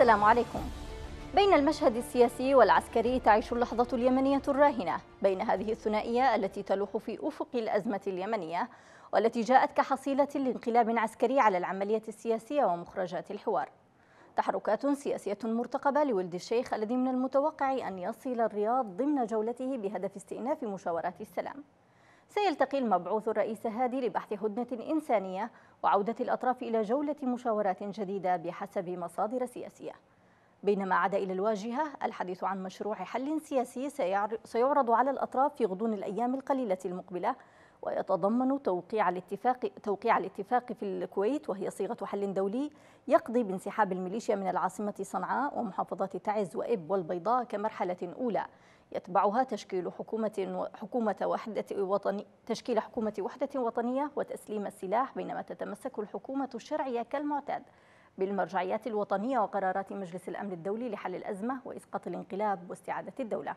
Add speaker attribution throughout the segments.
Speaker 1: السلام عليكم. بين المشهد السياسي والعسكري تعيش اللحظة اليمنية الراهنة بين هذه الثنائية التي تلوح في أفق الأزمة اليمنية والتي جاءت كحصيلة لانقلاب عسكري على العملية السياسية ومخرجات الحوار. تحركات سياسية مرتقبة لولد الشيخ الذي من المتوقع أن يصل الرياض ضمن جولته بهدف استئناف مشاورات السلام. سيلتقي المبعوث الرئيس هادي لبحث هدنة إنسانية وعودة الأطراف إلى جولة مشاورات جديدة بحسب مصادر سياسية. بينما عاد إلى الواجهة الحديث عن مشروع حل سياسي سيعرض على الأطراف في غضون الأيام القليلة المقبلة ويتضمن توقيع الاتفاق توقيع الاتفاق في الكويت وهي صيغة حل دولي يقضي بانسحاب الميليشيا من العاصمة صنعاء ومحافظات تعز وإب والبيضاء كمرحلة أولى. يتبعها تشكيل حكومة حكومة وحدة وطني تشكيل حكومة وحدة وطنية وتسليم السلاح بينما تتمسك الحكومة الشرعية كالمعتاد بالمرجعيات الوطنية وقرارات مجلس الأمن الدولي لحل الأزمة وإسقاط الانقلاب واستعادة الدولة.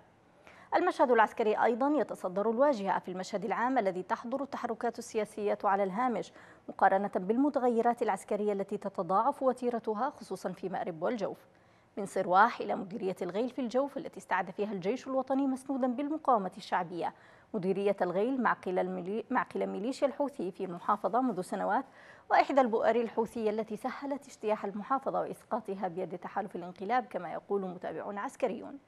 Speaker 1: المشهد العسكري أيضا يتصدر الواجهة في المشهد العام الذي تحضر التحركات السياسية على الهامش مقارنة بالمتغيرات العسكرية التي تتضاعف وتيرتها خصوصا في مأرب والجوف. من صرواح إلى مديرية الغيل في الجوف التي استعاد فيها الجيش الوطني مسنودا بالمقاومة الشعبية. مديرية الغيل معقل ميليشيا الحوثي في المحافظة منذ سنوات وإحدى البؤر الحوثية التي سهلت اجتياح المحافظة وإسقاطها بيد تحالف الانقلاب كما يقول متابعون عسكريون.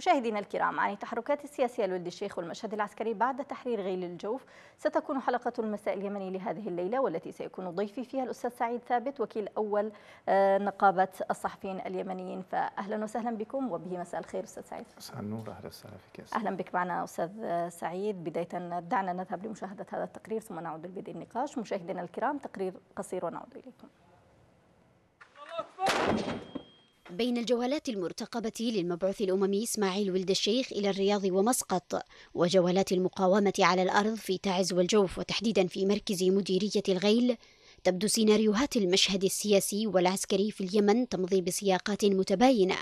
Speaker 1: مشاهدينا الكرام عن التحركات السياسية لولد الشيخ والمشهد العسكري بعد تحرير غيل الجوف ستكون حلقة المساء اليمني لهذه الليلة والتي سيكون ضيفي فيها الأستاذ سعيد ثابت وكيل أول نقابة الصحفيين اليمنيين. فأهلا وسهلا بكم وبه مساء الخير أستاذ سعيد.
Speaker 2: مساء النور أهلا وسهلا فيك
Speaker 1: أهلا بك معنا أستاذ سعيد. بداية دعنا نذهب لمشاهدة هذا التقرير ثم نعود لبدء النقاش. مشاهدينا الكرام تقرير قصير ونعود إليكم.
Speaker 3: بين الجولات المرتقبة للمبعوث الأممي إسماعيل ولد الشيخ إلى الرياض ومسقط وجولات المقاومة على الأرض في تعز والجوف وتحديدا في مركز مديرية الغيل. تبدو سيناريوهات المشهد السياسي والعسكري في اليمن تمضي بسياقات متباينة.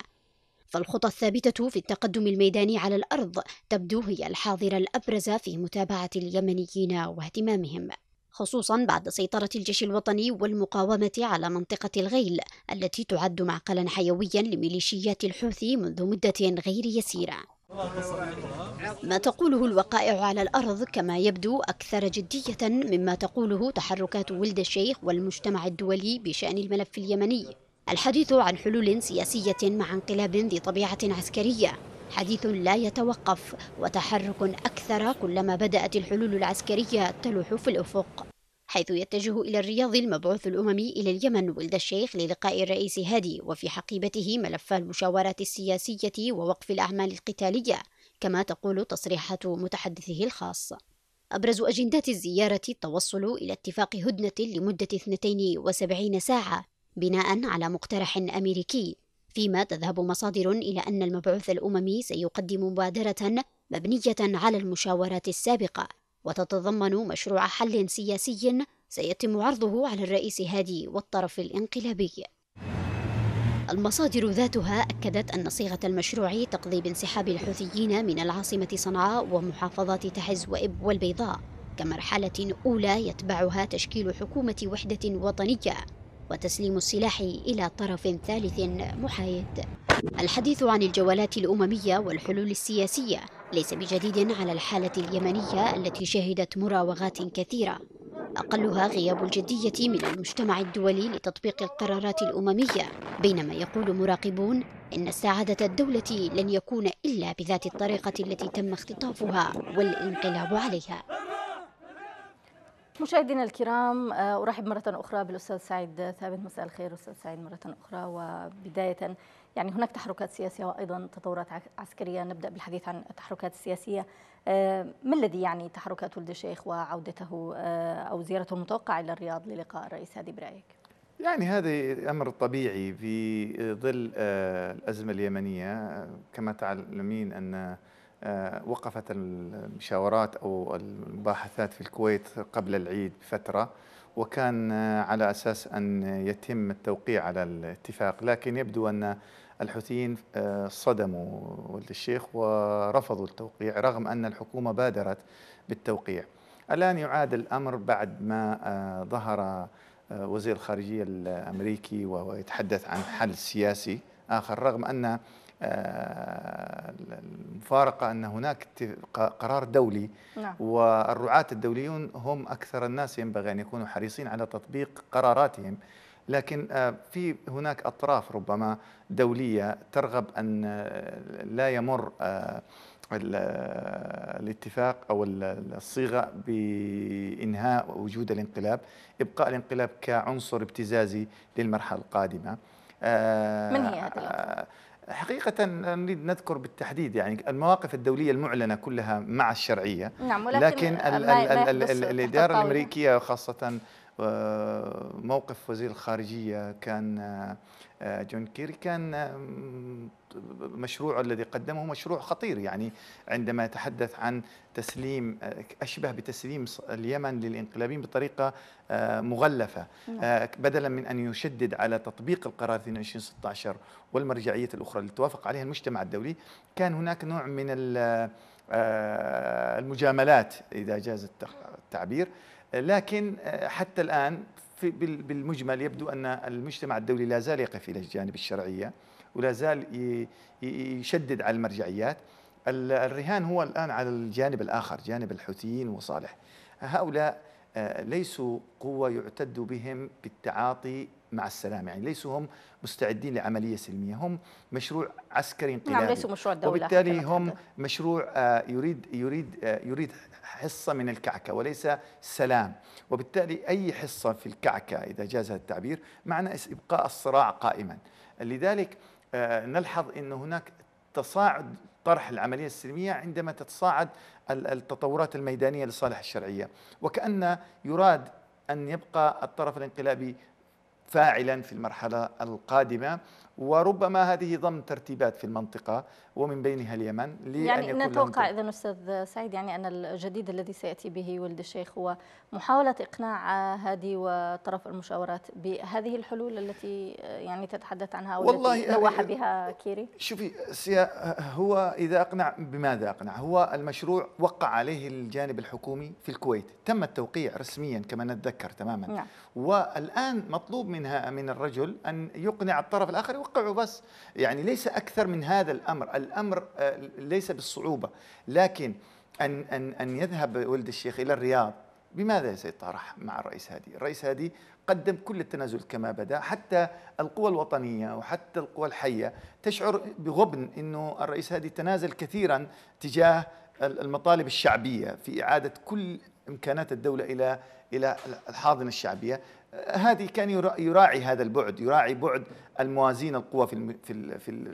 Speaker 3: فالخطى الثابتة في التقدم الميداني على الأرض تبدو هي الحاضرة الأبرز في متابعة اليمنيين واهتمامهم. خصوصا بعد سيطرة الجيش الوطني والمقاومة على منطقة الغيل التي تعد معقلا حيويا لميليشيات الحوثي منذ مدة غير يسيرة. ما تقوله الوقائع على الأرض كما يبدو أكثر جدية مما تقوله تحركات ولد الشيخ والمجتمع الدولي بشأن الملف اليمني. الحديث عن حلول سياسية مع انقلاب ذي طبيعة عسكرية. حديث لا يتوقف وتحرك أكثر كلما بدأت الحلول العسكرية تلوح في الأفق. حيث يتجه إلى الرياض المبعوث الأممي إلى اليمن ولد الشيخ للقاء الرئيس هادي وفي حقيبته ملف المشاورات السياسية ووقف الأعمال القتالية كما تقول تصريحات متحدثه الخاص. أبرز أجندات الزيارة التوصل إلى اتفاق هدنة لمدة 72 ساعة بناء على مقترح أمريكي. فيما تذهب مصادر إلى أن المبعوث الأممي سيقدم مبادرة مبنية على المشاورات السابقة. وتتضمن مشروع حل سياسي سيتم عرضه على الرئيس هادي والطرف الانقلابي. المصادر ذاتها أكدت أن صيغة المشروع تقضي بانسحاب الحوثيين من العاصمة صنعاء ومحافظات تعز وإب والبيضاء كمرحلة أولى يتبعها تشكيل حكومة وحدة وطنية وتسليم السلاح إلى طرف ثالث محايد. الحديث عن الجولات الأممية والحلول السياسية ليس بجديد على الحالة اليمنية التي شهدت مراوغات كثيرة. أقلها غياب الجدية من المجتمع الدولي لتطبيق القرارات الأممية. بينما يقول مراقبون إن استعادة الدولة لن يكون إلا بذات الطريقة التي تم اختطافها والانقلاب عليها.
Speaker 1: مشاهدينا الكرام أرحب مرة أخرى بالأستاذ سعيد ثابت. مساء الخير أستاذ سعيد مرة أخرى. وبداية يعني هناك تحركات سياسية وأيضا تطورات عسكرية. نبدأ بالحديث عن التحركات السياسية. ما الذي يعني تحركات ولد الشيخ وعودته أو زيارته المتوقعة إلى الرياض للقاء الرئيس هادي برأيك؟
Speaker 2: يعني هذا أمر طبيعي في ظل الأزمة اليمنية. كما تعلمين أن وقفت المشاورات أو المباحثات في الكويت قبل العيد بفترة وكان على أساس أن يتم التوقيع على الاتفاق. لكن يبدو أن الحوثيين صدموا ولد الشيخ ورفضوا التوقيع رغم أن الحكومة بادرت بالتوقيع الآن يعاد الأمر بعد ما ظهر وزير الخارجية الأمريكي ويتحدث عن حل سياسي آخر رغم أن المفارقة أن هناك قرار دولي نعم. والرعاة الدوليون هم أكثر الناس ينبغي أن يكونوا حريصين على تطبيق قراراتهم لكن آه، في هناك أطراف ربما دولية ترغب أن آه، لا يمر آه، الاتفاق أو الصيغة بإنهاء وجود الانقلاب إبقاء الانقلاب كعنصر ابتزازي للمرحلة القادمة.
Speaker 1: من هي هذه
Speaker 2: حقيقة نريد نذكر بالتحديد يعني المواقف الدولية المعلنة كلها مع الشرعية
Speaker 1: نعم ولكن
Speaker 2: لكن الإدارة الأمريكية خاصة موقف وزير الخارجية كان آه، جون كيري كان مشروع الذي قدمه مشروع خطير. يعني عندما يتحدث عن تسليم آه، أشبه بتسليم اليمن للانقلابيين بطريقة آه، مغلفة. نعم. بدلا من أن يشدد على تطبيق القرار 2216 والمرجعية الأخرى اللي توافق عليها المجتمع الدولي كان هناك نوع من المجاملات إذا جاز التعبير. لكن آه، حتى الآن في بالمجمل يبدو أن المجتمع الدولي لا زال يقف إلى الجانب الشرعية ولا زال يشدد على المرجعيات. الرهان هو الآن على الجانب الآخر جانب الحوثيين وصالح. هؤلاء ليسوا قوة يعتد بهم بالتعاطي مع السلام. يعني ليسوا هم مستعدين لعملية سلمية. هم مشروع عسكري انقلابي.
Speaker 1: نعم ليسوا مشروع دولة
Speaker 2: وبالتالي هم مشروع آه، يريد يريد يريد حصة من الكعكة وليس سلام. وبالتالي أي حصة في الكعكة إذا جاز التعبير معنى إبقاء الصراع قائما. لذلك آه، نلحظ أن هناك تصاعد طرح العملية السلمية عندما تتصاعد التطورات الميدانية لصالح الشرعية. وكأن يراد أن يبقى الطرف الانقلابي فاعلا في المرحلة القادمة. وربما هذه ضمن ترتيبات في المنطقة ومن بينها اليمن
Speaker 1: يعني نتوقع إذا أستاذ سعيد يعني أن الجديد الذي سيأتي به ولد الشيخ هو محاولة إقناع هادي وطرف المشاورات بهذه الحلول التي يعني تتحدث عنها أو والله لوح بها كيري؟
Speaker 2: شوفي هو إذا أقنع بماذا أقنع؟ هو المشروع وقع عليه الجانب الحكومي في الكويت. تم التوقيع رسميا كما نتذكر تماما. نعم. والآن مطلوب منها من الرجل أن يقنع الطرف الآخر يوقعه بس يعني ليس أكثر من هذا الأمر. الأمر آه، ليس بالصعوبة. لكن أن, أن, أن يذهب ولد الشيخ إلى الرياض بماذا سيتطرح مع الرئيس هادي؟ الرئيس هادي قدم كل التنازل كما بدا. حتى القوى الوطنية وحتى القوى الحية تشعر بغبن إنه الرئيس هادي تنازل كثيرا تجاه المطالب الشعبية في إعادة كل إمكانات الدولة إلى إلى الحاضنة الشعبية. هذه كان يراعي هذا البعد يراعي بعد الموازين القوى في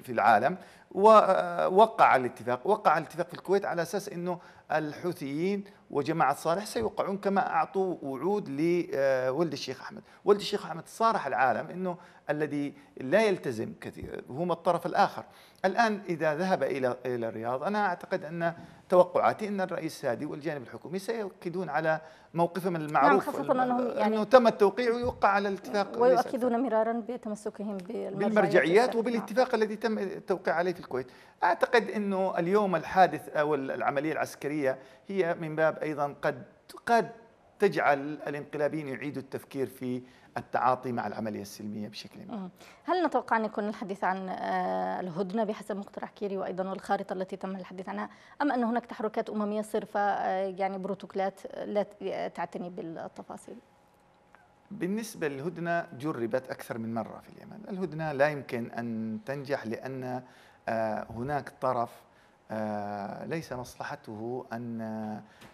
Speaker 2: في العالم ووقع الاتفاق وقع الاتفاق في الكويت على أساس إنه الحوثيين وجماعة صالح سيوقعون كما أعطوا وعود لولد الشيخ أحمد، ولد الشيخ أحمد صارح العالم إنه الذي لا يلتزم كثير هم الطرف الآخر، الآن إذا ذهب إلى إلى الرياض أنا أعتقد أن توقعاتي أن الرئيس هادي والجانب الحكومي سيؤكدون على موقفهم المعروف
Speaker 1: نعم خاصة أنهم
Speaker 2: يعني أنه تم التوقيع ويوقع على الاتفاق
Speaker 1: ويؤكدون مرارا بتمسكهم
Speaker 2: بالمرجعيات, بالمرجعيات وبالاتفاق نعم. الذي تم التوقيع عليه في الكويت. أعتقد إنه اليوم الحادث أو العملية العسكريه هي من باب أيضا قد قد تجعل الانقلابيين يعيدوا التفكير في التعاطي مع العملية السلمية بشكل ما.
Speaker 1: هل نتوقع أن يكون الحديث عن آه، الهدنة بحسب مقترح كيري وأيضا الخارطة التي تم الحديث عنها أم أن هناك تحركات أممية صرفة آه، يعني بروتوكولات لا تعتني بالتفاصيل؟
Speaker 2: بالنسبة للهدنة جربت أكثر من مرة في اليمن. الهدنة لا يمكن أن تنجح لأن آه، هناك طرف ليس مصلحته أن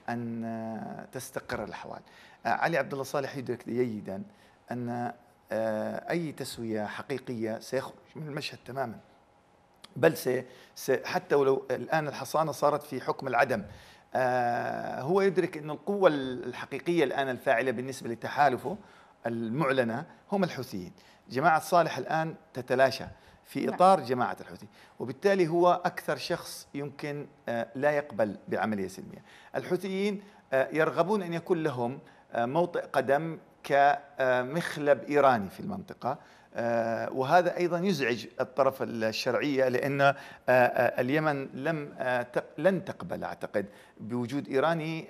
Speaker 2: أن تستقر الأحوال. علي عبد الله صالح يدرك جيدا أن آه، أي تسوية حقيقية سيخرج من المشهد تماما. بل سي حتى ولو الآن الحصانة صارت في حكم العدم آه، هو يدرك أن القوة الحقيقية الآن الفاعلة بالنسبة لتحالفه المعلنة هم الحوثيين. جماعة صالح الآن تتلاشى. في نعم. إطار جماعة الحوثي وبالتالي هو أكثر شخص يمكن آه، لا يقبل بعملية سلمية الحوثيين يرغبون أن يكون لهم موطئ قدم كمخلب إيراني في المنطقة آه، وهذا أيضا يزعج الطرف الشرعيه لأن آه، آه، اليمن لم لن تقبل أعتقد بوجود إيراني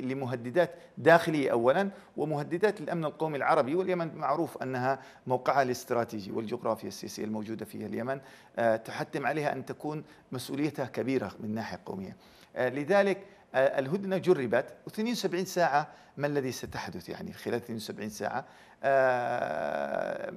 Speaker 2: لمهددات داخلية اولا ومهددات للأمن القومي العربي. واليمن معروف أنها موقعها الاستراتيجي والجغرافيا السياسية الموجودة فيها اليمن تحتم عليها أن تكون مسؤوليتها كبيرة من ناحية قومية. لذلك الهدنة جربت و72 ساعة ما الذي ستحدث يعني خلال 72 ساعة. آه،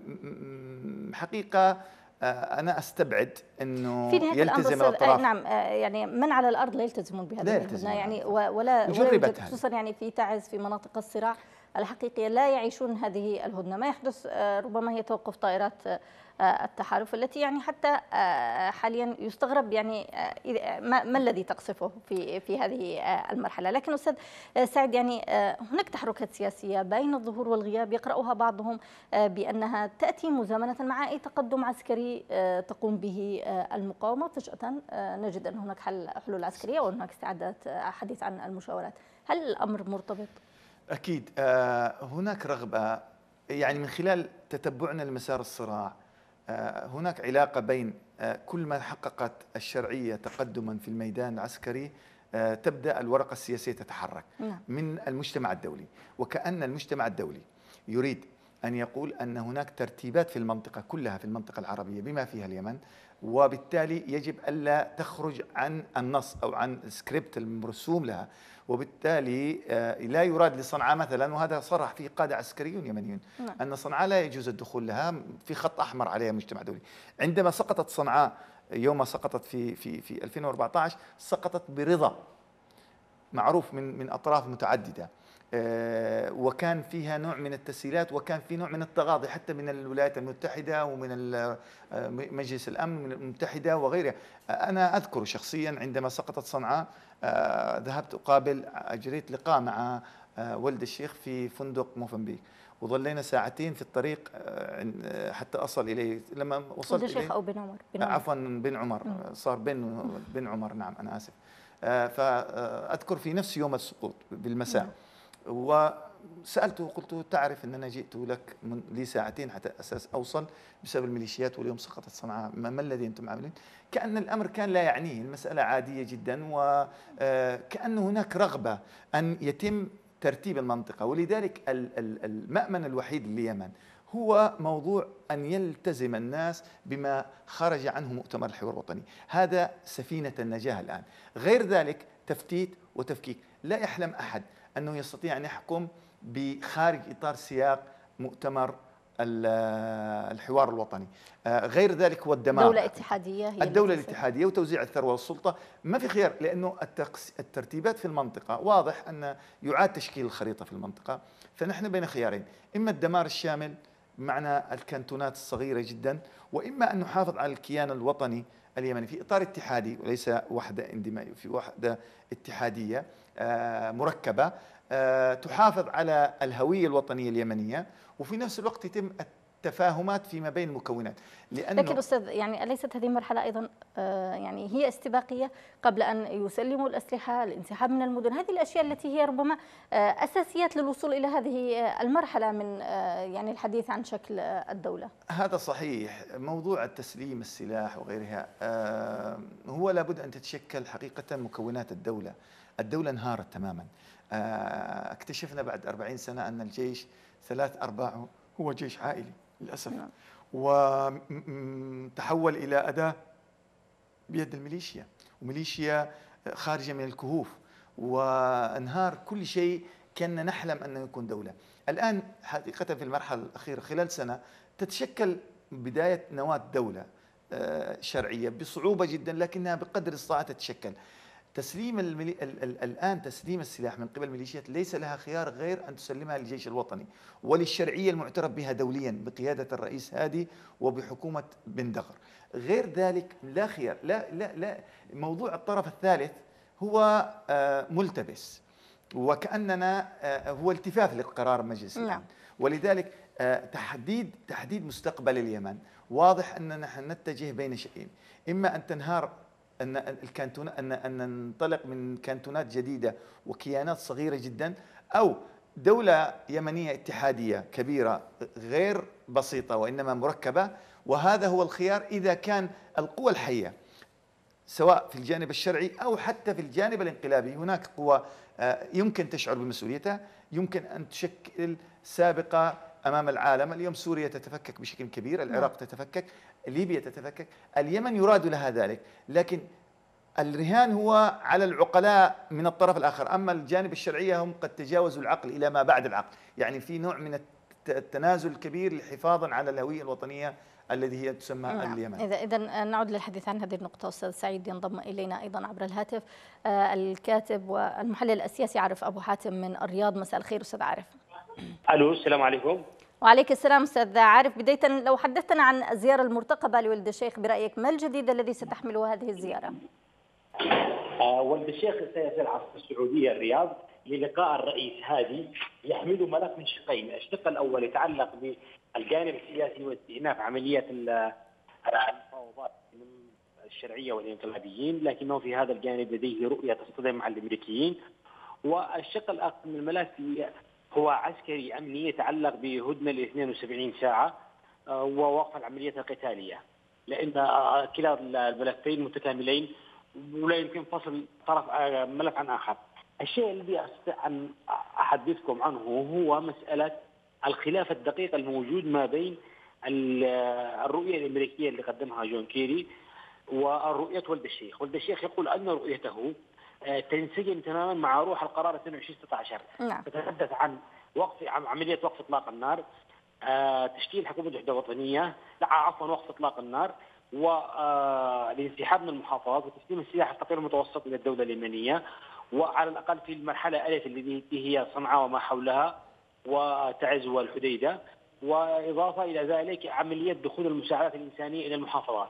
Speaker 2: حقيقة آه، أنا أستبعد إنه
Speaker 1: في نهاية يلتزم الأطراف. نعم آه، يعني من على الأرض لا يلتزمون بهذا الهدنة يعني ولا
Speaker 2: جربت
Speaker 1: خصوصا يعني في تعز في مناطق الصراع. الحقيقيه لا يعيشون هذه الهدنة. ما يحدث ربما هي توقف طائرات التحالف التي يعني حتى آه، حاليا يستغرب يعني آه، ما الذي تقصفه في في هذه آه، المرحلة. لكن أستاذ سعد يعني هناك تحركات سياسية بين الظهور والغياب يقرأها بعضهم بأنها تأتي مزامنة مع أي تقدم عسكري تقوم به المقاومة. فجأة نجد أن هناك حل حلول عسكرية وهناك استعدادات حديث عن المشاورات. هل الأمر مرتبط؟
Speaker 2: أكيد. هناك رغبة يعني من خلال تتبعنا لمسار الصراع آه، هناك علاقة بين آه، كل ما حققت الشرعية تقدما في الميدان العسكري آه، تبدأ الورقة السياسية تتحرك نعم. من المجتمع الدولي. وكأن المجتمع الدولي يريد أن يقول أن هناك ترتيبات في المنطقة كلها في المنطقة العربية بما فيها اليمن وبالتالي يجب ألا تخرج عن النص أو عن السكريبت المرسوم لها. وبالتالي آه، لا يراد لصنعاء مثلا وهذا صرح فيه قادة عسكريون يمنيون نعم. أن صنعاء لا يجوز الدخول لها في خط أحمر عليها مجتمع دولي عندما سقطت صنعاء يوم سقطت في في في 2014 سقطت برضا معروف من من أطراف متعددة آه، وكان فيها نوع من التسهيلات وكان في نوع من التغاضي حتى من الولايات المتحدة ومن آه، مجلس الأمن المتحدة وغيرها. أنا أذكر شخصيا عندما سقطت صنعاء آه، ذهبت أقابل أجريت لقاء مع ولد الشيخ في فندق موفنبيك. وظلينا ساعتين في الطريق حتى أصل إليه. لما وصلت
Speaker 1: ولد الشيخ أو بن عمر؟
Speaker 2: بن عمر. عفوا بن عمر. صار بن بن عمر نعم أنا آسف. فاذكر في نفس يوم السقوط بالمساء. وسألته قلت تعرف إن أنا جئت لك من لي ساعتين حتى أساس أوصل بسبب الميليشيات واليوم سقطت صنعاء. ما الذي أنتم عاملين؟ كأن الأمر كان لا يعنيه المسألة عادية جدا وكان آه، هناك رغبة أن يتم ترتيب المنطقة. ولذلك المأمن الوحيد لليمن هو موضوع أن يلتزم الناس بما خرج عنه مؤتمر الحوار الوطني. هذا سفينة النجاة الآن. غير ذلك تفتيت وتفكيك. لا يحلم أحد أنه يستطيع أن يحكم بخارج إطار سياق مؤتمر الحوار الوطني. آه، غير ذلك هو الدمار.
Speaker 1: دولة اتحادية
Speaker 2: هي الدولة الاتحادية وتوزيع الثروة والسلطة. ما في خيار لأنه الترتيبات في المنطقة واضح أن يعاد تشكيل الخريطة في المنطقة. فنحن بين خيارين. إما الدمار الشامل معنى الكانتونات الصغيرة جدا وإما أن نحافظ على الكيان الوطني اليمني في إطار اتحادي وليس وحدة اندمائية في وحدة اتحادية آه، مركبة آه، تحافظ على الهوية الوطنية اليمنية وفي نفس الوقت يتم التفاهمات فيما بين المكونات.
Speaker 1: لأنه لكن أستاذ يعني أليست هذه المرحلة أيضا آه، يعني هي استباقية قبل أن يسلموا الأسلحة الانسحاب من المدن. هذه الأشياء التي هي ربما أساسيات للوصول إلى هذه المرحلة من يعني الحديث عن شكل الدولة.
Speaker 2: هذا صحيح. موضوع التسليم السلاح وغيرها هو لابد أن تتشكل حقيقة مكونات الدولة. الدولة انهارت تماما. آه، اكتشفنا بعد أربعين سنة أن الجيش ثلاث أرباعه هو جيش عائلي. للأسف. نعم. وتحول إلى أداة بيد الميليشيا. وميليشيا خارجة من الكهوف. وأنهار كل شيء كنا نحلم أنه يكون دولة. الآن حقيقة في المرحلة الأخيرة خلال سنة تتشكل بداية نواة دولة آه، شرعية بصعوبة جدا لكنها بقدر الساعة تتشكل. تسليم الملي... ال... ال... الآن تسليم السلاح من قبل الميليشيات ليس لها خيار غير أن تسلمها للجيش الوطني وللشرعية المعترف بها دوليا بقيادة الرئيس هادي وبحكومة بن دغر. غير ذلك لا خيار لا لا لا موضوع الطرف الثالث هو آه، ملتبس وكأننا آه، هو التفاف لقرار مجلس نعم. ولذلك آه، تحديد تحديد مستقبل اليمن. واضح أننا نتجه بين شيئين إما أن تنهار أن الكانتون أن أن ننطلق من كانتونات جديدة وكيانات صغيرة جدا أو دولة يمنية اتحادية كبيرة غير بسيطة وإنما مركبة وهذا هو الخيار إذا كان القوى الحية سواء في الجانب الشرعي أو حتى في الجانب الانقلابي. هناك قوى آه، يمكن تشعر بمسؤوليتها يمكن أن تشكل سابقة أمام العالم. اليوم سوريا تتفكك بشكل كبير العراق نعم. تتفكك. ليبيا تتفكك. اليمن يراد لها ذلك لكن الرهان هو على العقلاء من الطرف الآخر. أما الجانب الشرعية هم قد تجاوزوا العقل إلى ما بعد العقل. يعني في نوع من التنازل الكبير حفاظا على الهوية الوطنية الذي هي تسمى نعم. اليمن.
Speaker 1: إذا إذا نعود للحديث عن هذه النقطة أستاذ سعيد ينضم إلينا أيضا عبر الهاتف. آه، الكاتب والمحلل السياسي عارف أبو حاتم من الرياض. مساء الخير أستاذ عارف.
Speaker 4: ألو السلام عليكم.
Speaker 1: وعليك السلام أستاذ عارف بداية لو حدثنا عن الزيارة المرتقبة لولد الشيخ برأيك ما الجديد الذي ستحمله هذه الزيارة؟
Speaker 4: آه ولد الشيخ سيصل العاصمة السعودية الرياض للقاء الرئيس هادي يحمل ملف من شقين، الشق الأول يتعلق بالجانب السياسي واستئناف عملية المفاوضات الشرعية والانقلابيين، لكنه في هذا الجانب لديه رؤية تصطدم مع الأمريكيين. والشق الآخر من الملف هو عسكري أمني يتعلق بهدنة ل 72 ساعة آه، ووقف العمليات القتالية. لأن آه، كلا الملفين متكاملين ولا يمكن فصل طرف آه، ملف عن آخر. الشيء الذي أستطيع أن أحدثكم عنه هو مسألة الخلاف الدقيق الموجود ما بين الرؤية الأمريكية اللي قدمها جون كيري ورؤيه ولد الشيخ، ولد الشيخ يقول أن رؤيته تنسجم تماما مع روح القرار 22 16 نعم. تتحدث عن وقف عملية وقف إطلاق النار آه، تشكيل حكومة وحده وطنيه لا عفوا وقف إطلاق النار والانسحاب من المحافظات وتسليم السلاح الثقيل المتوسط إلى الدولة اليمنية وعلى الأقل في المرحلة الف اللي هي صنعاء وما حولها وتعز والحديدة وإضافة إلى ذلك عملية دخول المساعدات الإنسانية إلى المحافظات.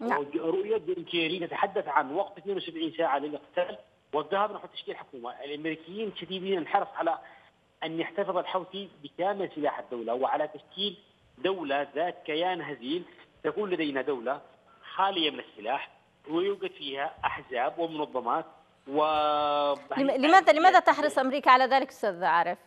Speaker 4: نعم. رؤية كيري تتحدث عن وقف 72 ساعة للاقتتال والذهاب نحو تشكيل حكومة، الأمريكيين شديدين الحرص على أن يحتفظ الحوثي بكامل سلاح الدولة وعلى تشكيل دولة ذات كيان هزيل تكون لدينا دولة خالية من السلاح ويوجد فيها أحزاب ومنظمات و
Speaker 1: لماذا لماذا تحرص أمريكا على ذلك أستاذ عارف؟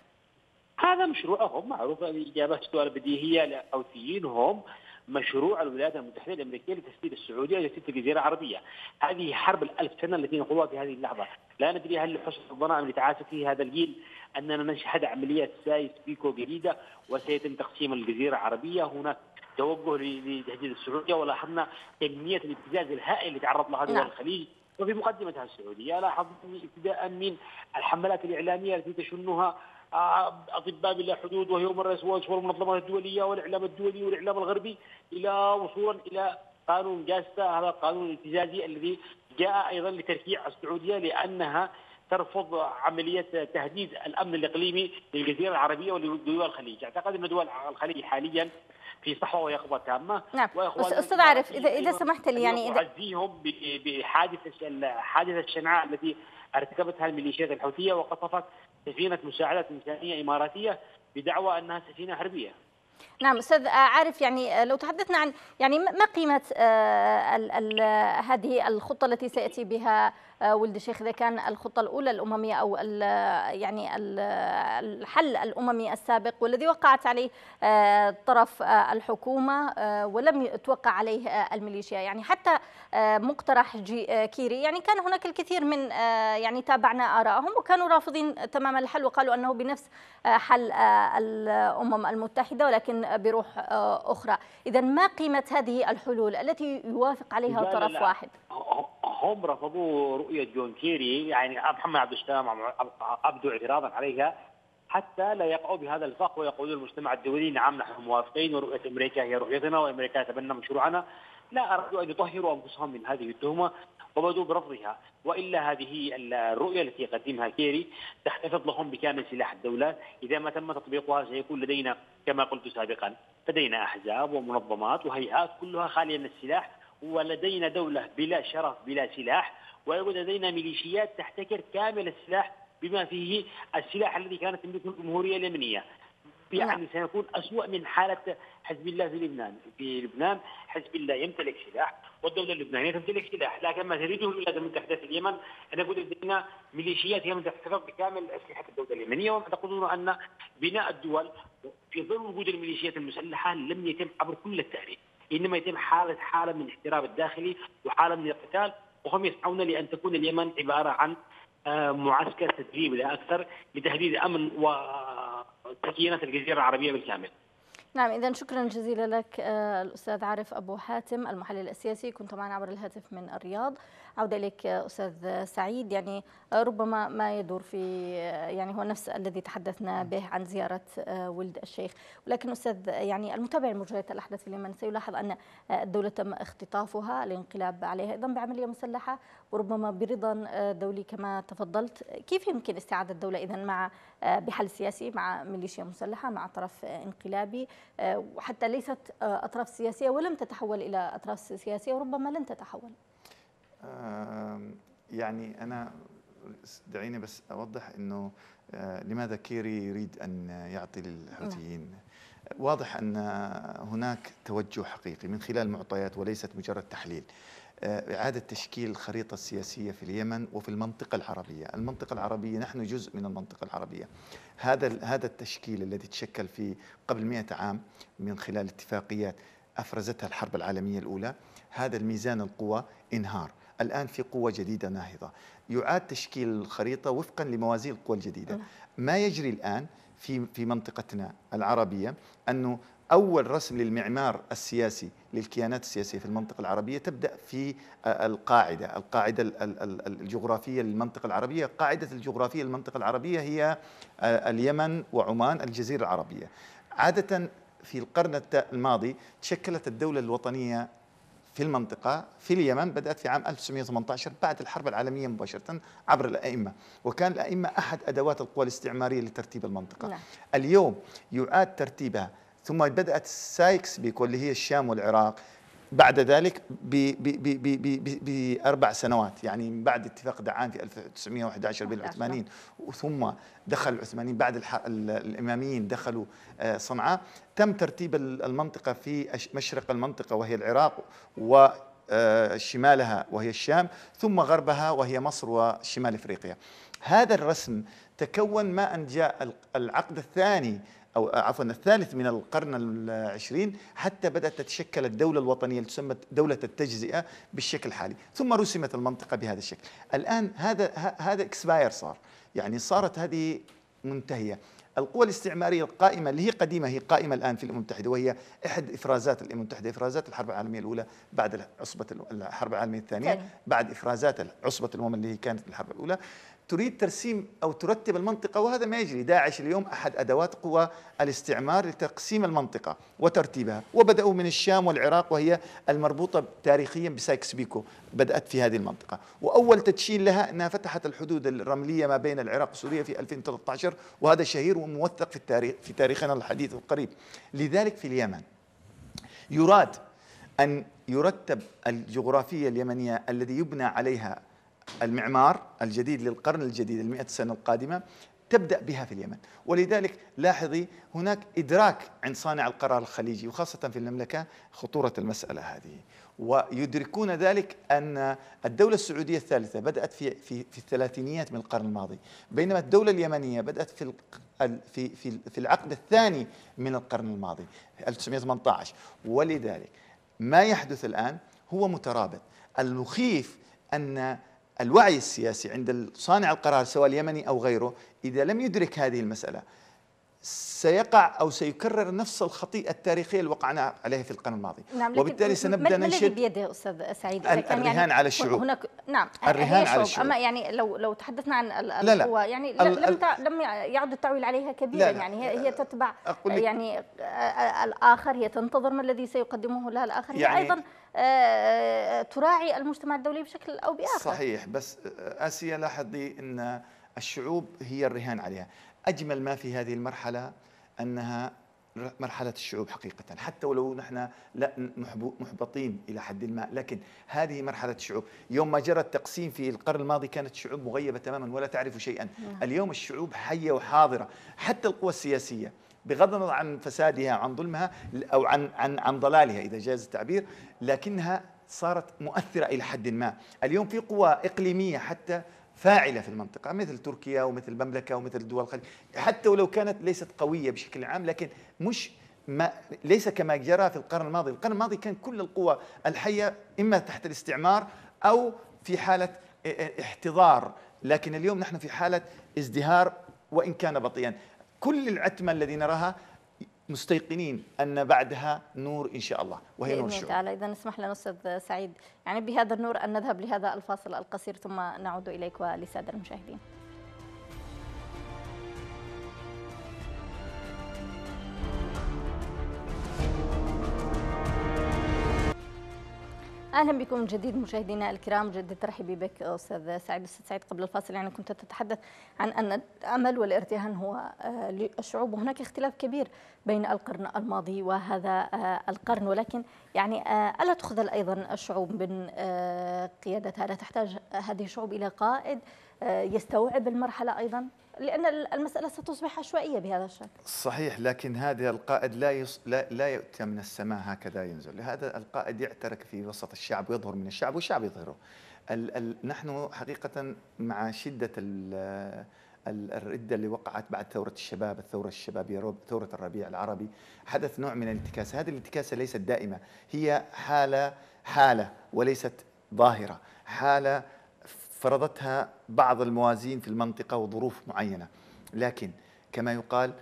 Speaker 4: هذا مشروعهم معروف الاجابه السؤال البديهيه الحوثيين هم مشروع الولايات المتحدة الأمريكية لتسديد السعودية لتسديد الجزيره العربيه، هذه حرب الألف سنة التي نخوضها في هذه اللحظة، لا ندري هل لحسن حظنا اللي تعاسف فيه هذا الجيل أننا نشهد عمليات سايكس بيكو جديدة وسيتم تقسيم الجزيرة العربية، هناك توجه لتهديد السعودية. ولاحظنا كمية الابتزاز الهائل اللي تعرض لها دول نعم. الخليج وفي مقدمتها السعودية. لاحظ ابتداء من الحملات الإعلامية التي تشنها أطباء بلا حدود وهيومن رايتس ووتش والمنظمات الدولية والإعلام الدولي والإعلام الغربي إلى وصولا إلى قانون جاستا هذا القانون الابتزازي الذي جاء أيضا لتركيع السعودية لأنها ترفض عملية تهديد الأمن الإقليمي للجزيرة العربية ولدول الخليج، أعتقد أن دول الخليج حاليا في صحوة ويقظه تامة.
Speaker 1: نعم. أستاذ عارف اذا إذا سمحت لي يعني
Speaker 4: اذا اعزيهم بحادثة حادثة شنعاء التي ارتكبتها الميليشيات الحوثية وقصفت سفينة مساعدات إنسانية إماراتية بدعوى أنها سفينة حربية.
Speaker 1: نعم أستاذ عارف يعني لو تحدثنا عن يعني ما قيمة آه، هذه الخطة التي سيأتي بها آه، ولد الشيخ إذا كان الخطة الأولى الأممية أو ال يعني الحل الأممي السابق والذي وقعت عليه آه، طرف آه، الحكومة ولم توقع عليه الميليشيا. يعني حتى مقترح كيري يعني كان هناك الكثير من يعني تابعنا ارائهم وكانوا رافضين تماما الحل وقالوا أنه بنفس حل الأمم المتحدة ولكن بروح أخرى. اذا ما قيمة هذه الحلول التي يوافق عليها طرف واحد؟
Speaker 4: هم رفضوا رؤية جون كيري يعني محمد عبد السلام ابدوا اعتراضا عليها حتى لا يقعوا بهذا الفخ ويقولوا المجتمع الدولي نعم نحن موافقين ورؤية أمريكا هي رؤيتنا وأمريكا تبنى مشروعنا لا أرادوا أن يطهروا أنفسهم من هذه التهمة وبدوا برفضها وإلا هذه الرؤية التي يقدمها كيري تحتفظ لهم بكامل سلاح الدولة إذا ما تم تطبيقها سيكون لدينا كما قلت سابقا لدينا أحزاب ومنظمات وهيئات كلها خالية من السلاح ولدينا دولة بلا شرف بلا سلاح ويوجد لدينا ميليشيات تحتكر كامل السلاح بما فيه السلاح الذي كانت تملكه الجمهورية اليمنية. يعني نعم. سيكون أسوأ من حالة حزب الله في لبنان. في لبنان حزب الله يمتلك سلاح والدولة اللبنانية تمتلك سلاح لكن ما تريده الولايات المتحدة في اليمن أن يكون لدينا ميليشيات هي من تحتفظ بكامل أسلحة الدولة اليمنية. وتقولون أن بناء الدول في ظل وجود الميليشيات المسلحة لم يتم عبر كل التاريخ. إنما يتم حالة حالة من الاحتراب الداخلي وحالة من القتال وهم يسعون لأن تكون اليمن عبارة عن آه، معسكر تدريبي لا أكثر لتهديد امن وتكيينات الجزيرة العربية بالكامل.
Speaker 1: نعم إذا شكرا جزيلا لك آه، الأستاذ عارف أبو حاتم المحلل السياسي. كنت معنا عبر الهاتف من الرياض. عودة إليك أستاذ سعيد. يعني ربما ما يدور في يعني هو نفس الذي تحدثنا به عن زيارة ولد الشيخ. ولكن أستاذ يعني المتابع لمجريات الأحداث في اليمن سيلاحظ أن الدولة تم اختطافها الانقلاب عليها. أيضا بعملية مسلحة وربما برضا دولي كما تفضلت. كيف يمكن استعادة الدولة إذا مع بحل سياسي مع ميليشيا مسلحة مع طرف انقلابي؟ وحتى ليست أطراف سياسية ولم تتحول إلى أطراف سياسية وربما لن تتحول.
Speaker 2: يعني أنا دعيني بس أوضح أنه آه، لماذا كيري يريد أن يعطي للحوثيين؟ نعم. واضح أن هناك توجه حقيقي من خلال معطيات وليست مجرد تحليل. آه، إعادة تشكيل الخريطة السياسية في اليمن وفي المنطقة العربية. المنطقة العربية نحن جزء من المنطقة العربية. هذا هذا التشكيل الذي تشكل في قبل مئة عام من خلال اتفاقيات أفرزتها الحرب العالمية الأولى هذا الميزان القوى إنهار. الآن في قوة جديدة ناهضة. يعاد تشكيل الخريطة وفقا لموازين القوى الجديدة. ما يجري الآن في في منطقتنا العربية أنه أول رسم للمعمار السياسي للكيانات السياسية في المنطقة العربية تبدأ في القاعدة. القاعدة الجغرافية للمنطقة العربية. قاعدة الجغرافية للمنطقة العربية هي اليمن وعمان الجزيرة العربية. عادة في القرن الماضي تشكلت الدولة الوطنية في المنطقة في اليمن بدأت في عام 1918 بعد الحرب العالمية مباشرة عبر الأئمة. وكان الأئمة أحد أدوات القوى الاستعمارية لترتيب المنطقة. نعم. اليوم يعاد ترتيبها ثم بدأت سايكس بيكو اللي هي الشام والعراق. بعد ذلك بأربع سنوات يعني من بعد اتفاق دعان في 1911 بين العثمانيين ثم دخل العثمانيين بعد الإماميين دخلوا آه، صنعاء. تم ترتيب المنطقة في مشرق المنطقة وهي العراق و آه، شمالها وهي الشام ثم غربها وهي مصر وشمال إفريقيا. هذا الرسم تكون ما أن جاء العقد الثاني أو عفوا الثالث من القرن العشرين حتى بدأت تتشكل الدولة الوطنية تسمى دولة التجزئة بالشكل الحالي. ثم رسمت المنطقة بهذا الشكل. الآن هذا هذا اكسباير صار. يعني صارت هذه منتهية. القوى الاستعمارية القائمة اللي هي قديمة هي قائمة الآن في الأمم المتحدة وهي إحد إفرازات الأمم المتحدة إفرازات الحرب العالمية الأولى بعد عصبة الحرب العالمية الثانية بعد إفرازات عصبة الأمم اللي هي كانت في الحرب الأولى. تريد ترسيم أو ترتب المنطقة وهذا ما يجري. داعش اليوم أحد أدوات قوى الاستعمار لتقسيم المنطقة وترتيبها. وبدأوا من الشام والعراق وهي المربوطة تاريخيا بسايكس بيكو بدأت في هذه المنطقة. وأول تدشين لها أنها فتحت الحدود الرملية ما بين العراق وسوريا في 2013 وهذا شهير وموثق في التاريخ في تاريخنا الحديث القريب. لذلك في اليمن يراد أن يرتب الجغرافية اليمنية الذي يبنى عليها المعمار الجديد للقرن الجديد المئة سنة القادمة تبدأ بها في اليمن. ولذلك لاحظي هناك إدراك عند صانع القرار الخليجي وخاصة في المملكة خطورة المسألة هذه. ويدركون ذلك أن الدولة السعودية الثالثة بدأت في في في الثلاثينيات من القرن الماضي. بينما الدولة اليمنية بدأت في في في في العقد الثاني من القرن الماضي 1918 ولذلك ما يحدث الآن هو مترابط. المخيف أن الوعي السياسي عند صانع القرار سواء اليمني أو غيره إذا لم يدرك هذه المسألة سيقع أو سيكرر نفس الخطيئة التاريخية اللي وقعنا عليها في القرن الماضي.
Speaker 1: نعم وبالتالي سنبدأ
Speaker 2: ما
Speaker 1: ننشد بيده أستاذ سعيد؟
Speaker 2: الرهان يعني على الشعوب.
Speaker 1: هناك نعم
Speaker 2: الرهان على الشعوب.
Speaker 1: أما يعني لو لو تحدثنا عن لا لا. يعني لم لم يعد التعويل عليها كبيرا. لا لا. يعني هي هي تتبع يعني الآخر هي تنتظر ما الذي سيقدمه لها الآخر. يعني هي أيضا تراعي المجتمع الدولي بشكل أو بآخر.
Speaker 2: صحيح بس آسيا لاحظي إن الشعوب هي الرهان عليها. أجمل ما في هذه المرحلة أنها مرحلة الشعوب حقيقة. حتى ولو نحن لا محبطين إلى حد ما لكن هذه مرحلة الشعوب. يوم ما جرى التقسيم في القرن الماضي كانت الشعوب مغيبة تماما ولا تعرف شيئا. نعم. اليوم الشعوب حية وحاضرة. حتى القوى السياسية بغض النظر عن فسادها عن ظلمها أو عن عن عن ضلالها إذا جاز التعبير لكنها صارت مؤثرة إلى حد ما. اليوم في قوى إقليمية حتى فاعلة في المنطقة مثل تركيا ومثل المملكة ومثل دول الخليج. حتى ولو كانت ليست قوية بشكل عام لكن مش ما ليس كما جرى في القرن الماضي. القرن الماضي كان كل القوى الحية إما تحت الاستعمار أو في حالة إحتضار. لكن اليوم نحن في حالة ازدهار وإن كان بطيئا. كل العتمة الذي نراها مستيقنين أن بعدها نور إن شاء الله
Speaker 1: وهي نور الشعوب. تعالى اذا اسمح لنا أستاذ سعيد يعني بهذا النور أن نذهب لهذا الفاصل القصير ثم نعود إليك ولسادة المشاهدين. أهلا بكم جديد مشاهدينا الكرام. جدد ترحيبي بك أستاذ سعيد. أستاذ سعيد قبل الفاصل يعني كنت تتحدث عن أن الأمل والارتهان هو آه، للشعوب وهناك اختلاف كبير بين القرن الماضي وهذا آه، القرن. ولكن يعني آه، ألا تخذل أيضا الشعوب من قيادتها؟ لا تحتاج هذه الشعوب إلى قائد يستوعب المرحلة أيضا؟ لأن المسألة ستصبح عشوائية بهذا الشكل.
Speaker 2: صحيح لكن هذا القائد لا يص... لا لا يؤتى من السماء هكذا ينزل. لهذا القائد يعترك في وسط الشعب ويظهر من الشعب والشعب يظهره. ال... ال... نحن حقيقة مع شدة ال... الردة اللي وقعت بعد ثورة الشباب الثورة الشبابية ثورة الربيع العربي حدث نوع من الانتكاسة. هذه الانتكاسة ليست دائمة هي حالة حالة وليست ظاهرة. حالة فرضتها بعض الموازين في المنطقة وظروف معينة. لكن كما يقال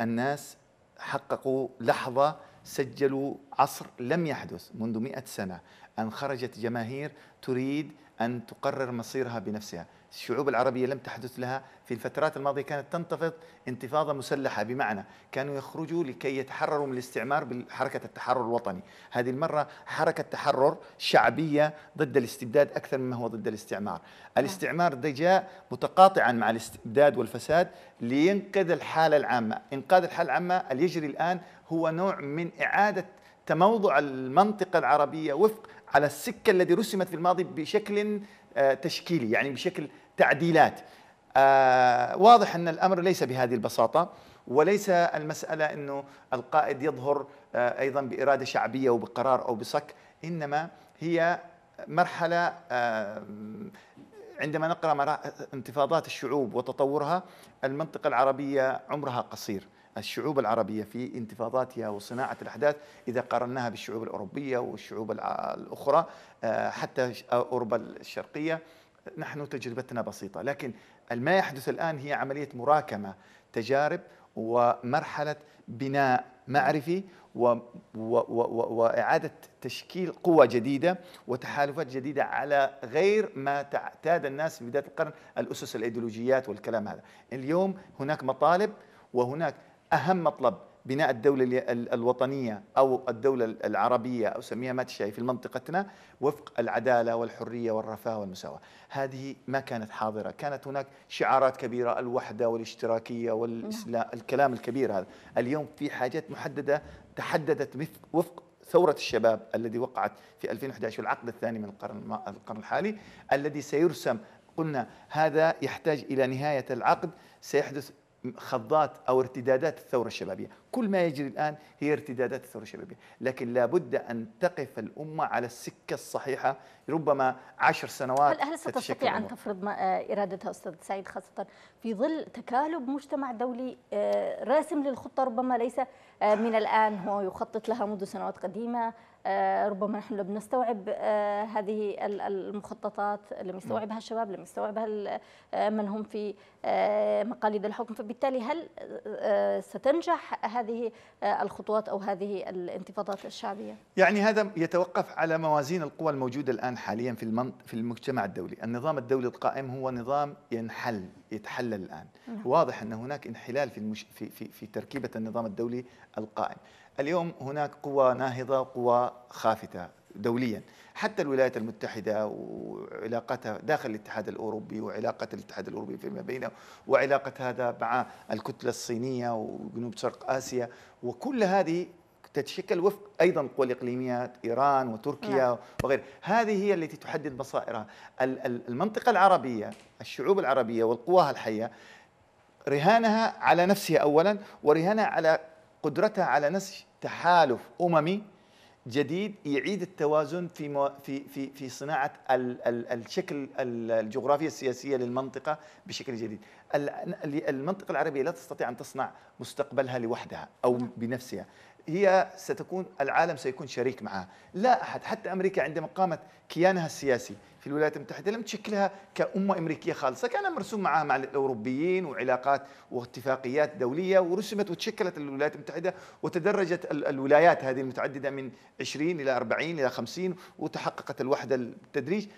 Speaker 2: الناس حققوا لحظة سجلوا عصر لم يحدث منذ مئة سنة. أن خرجت جماهير تريد أن تقرر مصيرها بنفسها. الشعوب العربية لم تحدث لها في الفترات الماضية كانت تنتفض انتفاضة مسلحة. بمعنى كانوا يخرجوا لكي يتحرروا من الاستعمار بحركة التحرر الوطني. هذه المرة حركة تحرر شعبية ضد الاستبداد أكثر مما هو ضد الاستعمار. الاستعمار ده جاء متقاطعا مع الاستبداد والفساد لينقذ الحالة العامة. إنقاذ الحالة العامة اللي يجري الآن هو نوع من إعادة تموضع المنطقة العربية وفق على السكة الذي رسمت في الماضي بشكل تشكيلي يعني بشكل تعديلات. آه واضح أن الأمر ليس بهذه البساطة وليس المسألة أنه القائد يظهر آه أيضا بإرادة شعبية وبقرار أو بصك إنما هي مرحلة آه عندما نقرأ انتفاضات الشعوب وتطورها المنطقة العربية عمرها قصير. الشعوب العربية في انتفاضاتها وصناعة الأحداث إذا قارناها بالشعوب الأوروبية والشعوب الأخرى آه، حتى أوروبا الشرقية. نحن تجربتنا بسيطة لكن ما يحدث الآن هي عملية مراكمة تجارب ومرحلة بناء معرفي و و و وإعادة تشكيل قوة جديدة وتحالفات جديدة على غير ما تعتاد الناس في بداية القرن الأسس الأيديولوجيات والكلام هذا. اليوم هناك مطالب وهناك أهم مطلب بناء الدولة الوطنية أو الدولة العربية أو سميها ما تشاء في منطقتنا وفق العدالة والحرية والرفاه والمساواة. هذه ما كانت حاضرة. كانت هناك شعارات كبيرة الوحدة والاشتراكية والإسلام الكلام الكبير هذا. اليوم في حاجات محددة تحددت وفق ثورة الشباب الذي وقعت في 2011 والعقد الثاني من القرن القرن الحالي الذي سيرسم. قلنا هذا يحتاج إلى نهاية العقد سيحدث خضات أو ارتدادات الثورة الشبابية، كل ما يجري الآن هي ارتدادات الثورة الشبابية، لكن لابد أن تقف الأمة على السكة الصحيحة ربما عشر سنوات
Speaker 1: هل هل ستستطيع ان تفرض إرادتها أستاذ سعيد خاصة في ظل تكالب مجتمع دولي آه، راسم للخطة ربما ليس آه، من الآن هو يخطط لها منذ سنوات قديمة آه، ربما نحن لم نستوعب آه، هذه المخططات لم يستوعبها الشباب لم يستوعبها آه، من هم في مقاليد الحكم. فبالتالي هل ستنجح هذه الخطوات أو هذه الانتفاضات الشعبية؟
Speaker 2: يعني هذا يتوقف على موازين القوى الموجودة الآن حاليا في في المجتمع الدولي. النظام الدولي القائم هو نظام ينحل يتحلل الآن. نعم. واضح أن هناك انحلال في, المش... في, في, في تركيبة النظام الدولي القائم. اليوم هناك قوى ناهضة وقوى خافتة دوليا. حتى الولايات المتحدة وعلاقتها داخل الاتحاد الأوروبي وعلاقة الاتحاد الأوروبي فيما بينه وعلاقة هذا مع الكتلة الصينية وجنوب شرق آسيا. وكل هذه تتشكل وفق أيضا القوى الإقليميات إيران وتركيا نعم. وغيرها هذه هي التي تحدد مصائرها. المنطقة العربية الشعوب العربية والقوى الحية رهانها على نفسها اولا ورهانها على قدرتها على نسج تحالف أممي جديد يعيد التوازن في مو في في في صناعة ال ال الشكل الجغرافية السياسية للمنطقة بشكل جديد. المنطقة العربية لا تستطيع أن تصنع مستقبلها لوحدها أو بنفسها. هي ستكون العالم سيكون شريك معها لا أحد حتى أمريكا عندما قامت كيانها السياسي في الولايات المتحدة لم تشكلها كأمة أمريكية خالصة. كان مرسوم معها مع الأوروبيين وعلاقات واتفاقيات دولية ورسمت وتشكلت الولايات المتحدة وتدرجت الولايات هذه المتعددة من 20 إلى 40 إلى 50 وتحققت الوحدة بالتدريج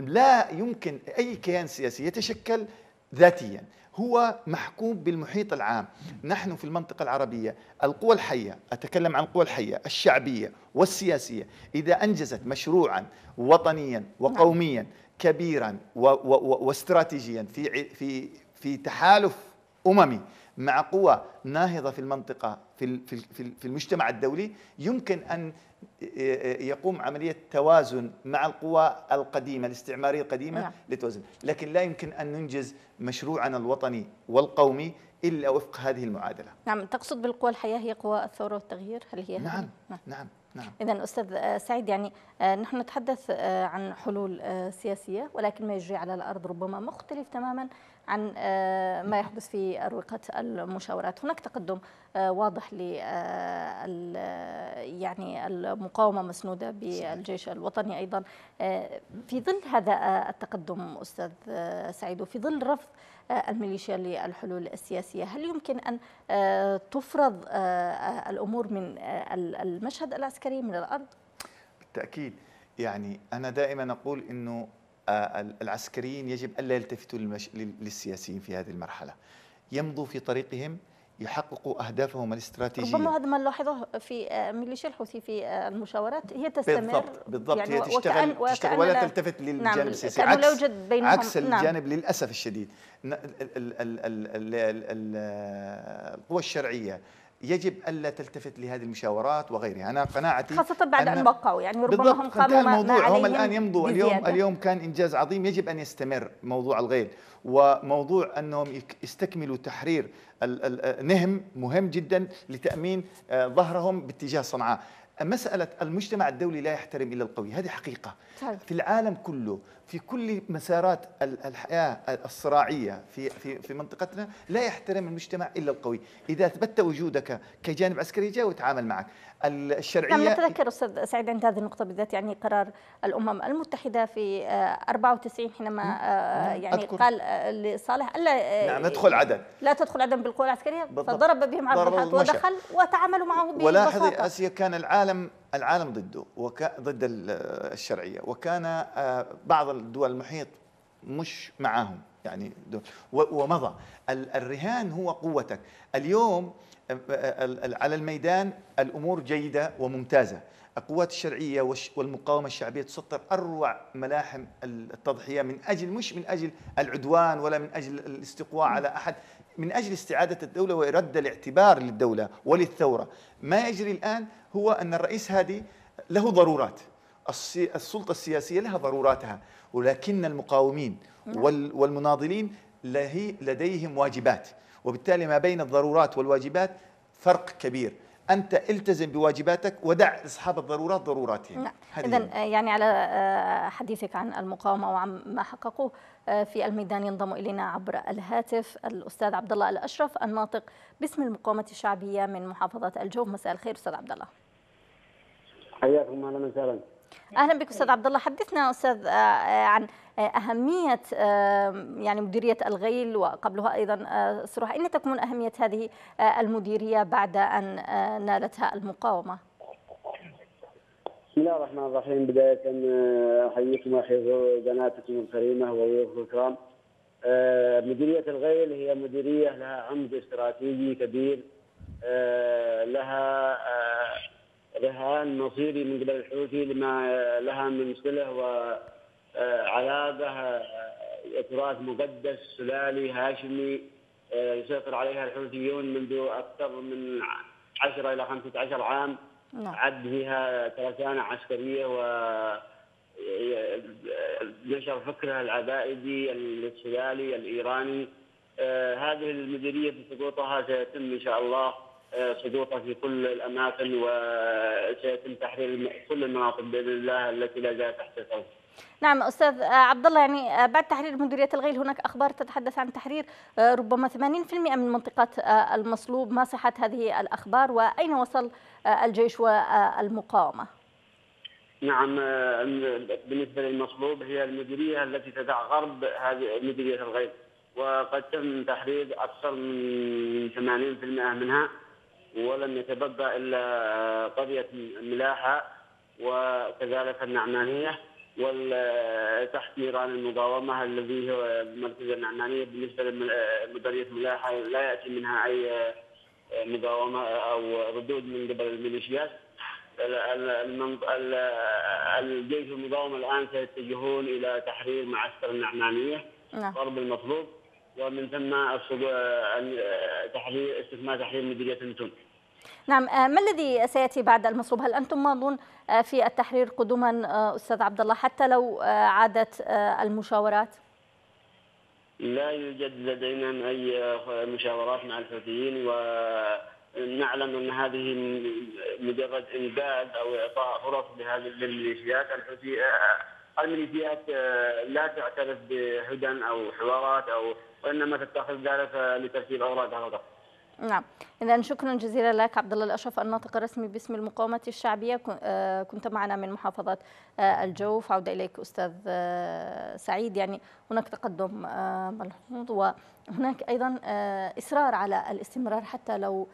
Speaker 2: لا يمكن أي كيان سياسي يتشكل ذاتيا. هو محكوم بالمحيط العام. نحن في المنطقة العربية القوى الحية أتكلم عن القوى الحية الشعبية والسياسية إذا أنجزت مشروعا وطنيا وقوميا كبيرا واستراتيجيا في في في تحالف أممي مع قوى ناهضة في المنطقة في في المجتمع الدولي يمكن أن يقوم عملية توازن مع القوى القديمة الاستعمارية القديمة نعم. لتوازن لكن لا يمكن أن ننجز مشروعنا الوطني والقومي إلا وفق هذه المعادلة
Speaker 1: نعم تقصد بالقوى الحياة هي قوى الثورة والتغيير هل هي
Speaker 2: نعم نعم, نعم.
Speaker 1: نعم. إذا أستاذ سعيد يعني آه، نحن نتحدث آه، عن حلول آه، سياسية ولكن ما يجري على الأرض ربما مختلف تماما عن ما يحدث في أروقة المشاورات. هناك تقدم واضح ل يعني المقاومة مسنودة بالجيش الوطني أيضا. في ظل هذا التقدم أستاذ سعيد وفي ظل رفض الميليشيا للحلول السياسية هل يمكن أن تفرض الأمور من المشهد العسكري من الأرض؟
Speaker 2: بالتأكيد. يعني أنا دائما أقول أنه آه، العسكريين يجب ألا يلتفتوا للسياسيين في هذه المرحلة يمضوا في طريقهم يحققوا اهدافهم الاستراتيجيه
Speaker 1: ربما هذا ما نلاحظه في آه، ميليشيا الحوثي في آه، المشاورات هي تستمر
Speaker 2: بالضبط بالضبط يعني هي تشتغل, وكأن تشتغل ولا تلتفت للجانب نعم السياسي عكس لا يوجد بينهم عكس نعم الجانب للاسف الشديد القوى الشرعيه يجب ألا تلتفت لهذه المشاورات وغيرها. أنا قناعتي
Speaker 1: خاصة بعد أن وقعوا يعني ربما هم قاموا
Speaker 2: الموضوع. هم الآن يمضوا اليوم اليوم كان إنجاز عظيم. يجب أن يستمر موضوع الغيل وموضوع أنهم يستكملوا تحرير نهم مهم جدا لتأمين آه، ظهرهم باتجاه صنعاء. مسألة المجتمع الدولي لا يحترم إلا القوي هذه حقيقة. طيب. في العالم كله في كل مسارات الحياة الصراعية في في في منطقتنا لا يحترم المجتمع إلا القوي. إذا أثبت وجودك كجانب عسكري جاء ويتعامل معك. الشرعية
Speaker 1: نعم نتذكر أستاذ سعيد عند هذه النقطة بالذات يعني قرار الأمم المتحدة في 94 حينما آه، يعني أذكر. قال آه، لصالح
Speaker 2: ألا نعم ندخل عدد.
Speaker 1: لا تدخل عدد بالقوى العسكرية؟ بالضبط. فضرب بهم عبد الحق ودخل وتعاملوا معه
Speaker 2: ببساطة. ولاحظي آسيا كان العالم العالم ضده وك... ضد الشرعية وكان آه، بعض الدول المحيط مش معاهم يعني ومضى. الرهان هو قوتك. اليوم على الميدان الأمور جيدة وممتازة. القوات الشرعية والمقاومة الشعبية تسطر أروع ملاحم التضحية من أجل مش من أجل العدوان ولا من أجل الاستقواء على أحد من أجل استعادة الدولة ورد الاعتبار للدولة وللثورة. ما يجري الآن هو أن الرئيس هادي له ضرورات. السلطة السياسية لها ضروراتها ولكن المقاومين نعم. والمناضلين لديهم واجبات. وبالتالي ما بين الضرورات والواجبات فرق كبير. أنت التزم بواجباتك ودع إصحاب الضرورات ضروراتهم.
Speaker 1: نعم. اذا يعني على آه، حديثك عن المقاومة وعن ما حققوه آه، في الميدان ينضم إلينا عبر الهاتف الأستاذ عبد الله الأشرف الناطق باسم المقاومة الشعبية من محافظة الجوف. مساء الخير أستاذ عبد الله.
Speaker 5: حياكم أهلا وسهلا.
Speaker 1: أهلا بك أستاذ عبد الله. حدثنا أستاذ آه، عن أهمية يعني مديرية الغيل وقبلها أيضا سروح أين تكمن أهمية هذه المديرية بعد أن نالتها المقاومة؟
Speaker 5: بسم الله الرحمن الرحيم. بداية أحييكم أخي قناتكم الكريمة وضيوفكم الكرام. مديرية الغيل هي مديرية لها عمد استراتيجي كبير. لها رهان مصيري من قبل الحوثي لما لها من صله و علاقه آه، تراث مقدس سلالي هاشمي آه، يسيطر عليها الحوثيون منذ أكثر من 10 إلى 15 عام نعم. عد فيها ترسانه عسكرية و نشر فكرها العبائدي السلالي الإيراني آه، هذه المديرية بسقوطها سيتم إن شاء الله سقوطه في كل الأماكن وسيتم تحرير كل المناطق بإذن الله التي لا زالت تحت السيطره.
Speaker 1: نعم أستاذ عبد الله يعني بعد تحرير مديرية الغيل هناك أخبار تتحدث عن تحرير ربما 80% من منطقة المصلوب. ما صحة هذه الأخبار؟ وأين وصل الجيش والمقاومة؟
Speaker 5: نعم بالنسبة للمصلوب هي المديرية التي تدع غرب هذه مديرية الغيل. وقد تم تحرير أكثر من 80% منها ولم يتبقى إلا قرية ملاحة وكذلك النعمانية. وتحت نيران المقاومه الذي هو مركز النعمانيه بالنسبة لمديريه ملاحة لا يأتي منها أي مقاومه أو ردود من قبل الميليشيات الجيش المقاومه الآن سيتجهون إلى تحرير معسكر النعمانيه
Speaker 1: نعم.
Speaker 5: ضرب المطلوب ومن ثم تحرير استثمار تحرير مديرية النتون.
Speaker 1: نعم ما الذي سيأتي بعد المصلوب؟ هل أنتم ماضون في التحرير قدما أستاذ عبد الله حتى لو عادت المشاورات؟
Speaker 5: لا يوجد لدينا أي مشاورات مع الحوثيين ونعلم أن هذه مجرد انقاذ أو إعطاء فرص لهذه الميليشيات الحوثي الميليشيات لا تعترف بهدن أو حوارات أو وإنما تتخذ ذلك لترتيب أوراقها فقط.
Speaker 1: نعم. اذا شكرا جزيلا لك عبد الله الاشرف الناطق الرسمي باسم المقاومة الشعبية. كنت معنا من محافظة الجوف. عودة إليك أستاذ سعيد. يعني هناك تقدم ملحوظ وهناك أيضا إصرار على الاستمرار حتى لو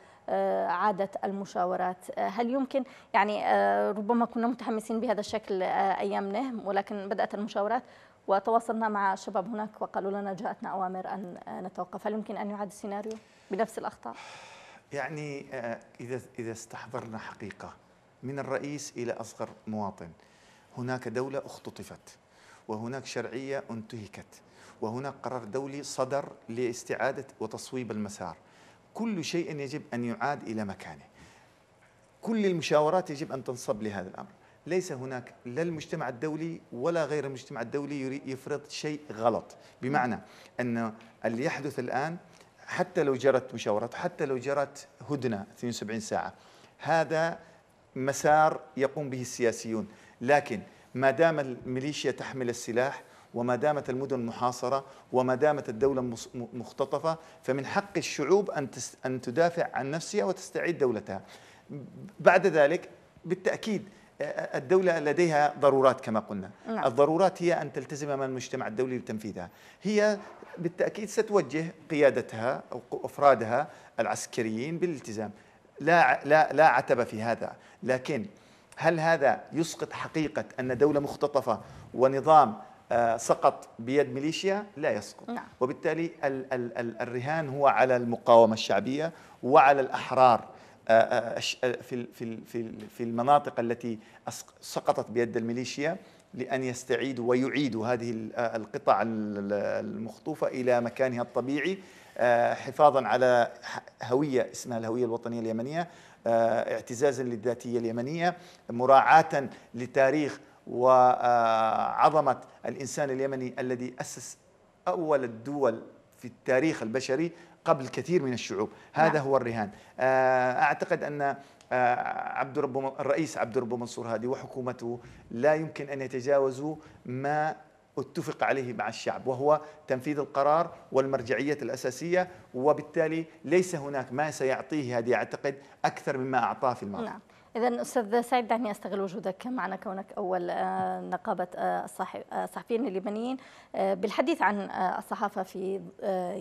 Speaker 1: عادت المشاورات. هل يمكن؟ يعني ربما كنا متحمسين بهذا الشكل أيام نهم ولكن بدأت المشاورات وتواصلنا مع الشباب هناك وقالوا لنا جاءتنا أوامر أن نتوقف. هل يمكن أن يعاد السيناريو؟ بنفس الأخطاء؟
Speaker 2: يعني إذا إذا استحضرنا حقيقة من الرئيس إلى أصغر مواطن هناك دولة اختطفت وهناك شرعية انتهكت وهناك قرار دولي صدر لاستعادة وتصويب المسار. كل شيء يجب أن يعاد إلى مكانه. كل المشاورات يجب أن تنصب لهذا الأمر. ليس هناك لا المجتمع الدولي ولا غير المجتمع الدولي يفرض شيء غلط. بمعنى أن اللي يحدث الآن حتى لو جرت مشاورات حتى لو جرت هدنة 72 ساعة. هذا مسار يقوم به السياسيون. لكن ما دام الميليشيا تحمل السلاح وما دامت المدن محاصرة وما دامت الدولة مختطفة فمن حق الشعوب أن أن تدافع عن نفسها وتستعيد دولتها. بعد ذلك بالتأكيد الدولة لديها ضرورات كما قلنا. نعم. الضرورات هي أن تلتزم أمام المجتمع الدولي لتنفيذها. هي بالتأكيد ستوجه قيادتها أو أفرادها العسكريين بالالتزام. لا, لا, لا عتب في هذا. لكن هل هذا يسقط حقيقة أن دولة مختطفة ونظام سقط بيد ميليشيا؟ لا يسقط.
Speaker 1: نعم.
Speaker 2: وبالتالي ال ال ال الرهان هو على المقاومة الشعبية وعلى الأحرار في في في في المناطق التي سقطت بيد الميليشيا. لأن يستعيدوا ويعيدوا هذه القطع المخطوفة إلى مكانها الطبيعي حفاظا على هوية اسمها الهوية الوطنية اليمنية اعتزازا للذاتية اليمنية مراعاة لتاريخ وعظمة الإنسان اليمني الذي أسس أول الدول في التاريخ البشري قبل كثير من الشعوب هذا نعم. هو الرهان أعتقد أن عبد رب الرئيس عبد رب منصور هادي وحكومته لا يمكن أن يتجاوزوا ما اتفق عليه مع الشعب وهو تنفيذ القرار والمرجعية الأساسية وبالتالي ليس هناك ما سيعطيه هذه أعتقد أكثر مما أعطاه في الماضي
Speaker 1: نعم. إذا أستاذ سعيد دعني أستغل وجودك معنا كونك أول نقابة الصحفيين اللبنانيين بالحديث عن الصحافة في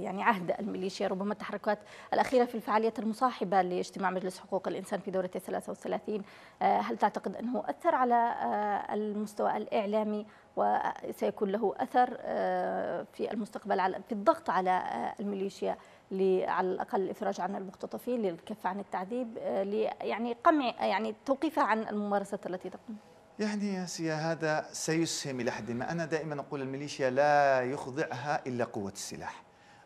Speaker 1: يعني عهد الميليشيا ربما التحركات الأخيرة في الفعالية المصاحبة لاجتماع مجلس حقوق الإنسان في دورة 33 هل تعتقد أنه أثر على المستوى الإعلامي وسيكون له أثر في المستقبل في الضغط على الميليشيا على الأقل الإفراج عن المختطفين للكف عن التعذيب يعني قمع يعني توقيفها عن الممارسات التي تقوم.
Speaker 2: يعني يا سيا هذا سيسهم إلى حد ما. أنا دائما أقول الميليشيا لا يخضعها إلا قوة السلاح.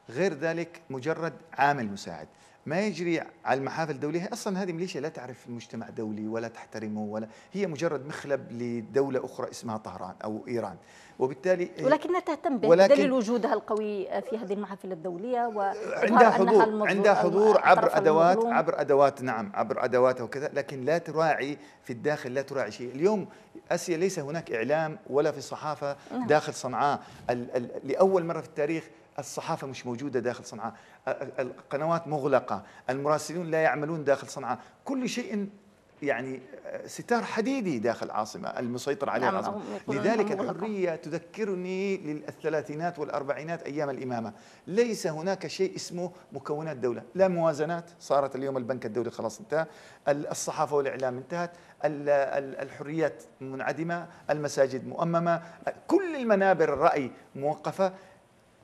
Speaker 2: غير ذلك مجرد عامل مساعد ما يجري على المحافل الدوليه أصلا هذه ميليشيا لا تعرف المجتمع الدولي ولا تحترمه ولا هي مجرد مخلب لدولة أخرى اسمها طهران أو إيران
Speaker 1: وبالتالي ولكنها تهتم به ولكن دليل وجودها القوي في هذه المحافل الدولية
Speaker 2: وعندها حضور عندها حضور عبر أدوات المظلوم. عبر أدوات نعم عبر ادواتها وكذا لكن لا تراعي في الداخل لا تراعي شيء اليوم أسيا ليس هناك إعلام ولا في الصحافه نعم. داخل صنعاء لأول مرة في التاريخ الصحافة مش موجودة داخل صنعاء. القنوات مغلقة المراسلون لا يعملون داخل صنعاء. كل شيء يعني ستار حديدي داخل العاصمة المسيطر عليها نعم العاصمة. لذلك الحرية تذكرني للثلاثينات والأربعينات أيام الإمامة. ليس هناك شيء اسمه مكونات دولة. لا موازنات صارت اليوم البنك الدولي خلاص انتهى. الصحافة والإعلام انتهت. الحريات منعدمة المساجد مؤممة. كل المنابر الرأي موقفة.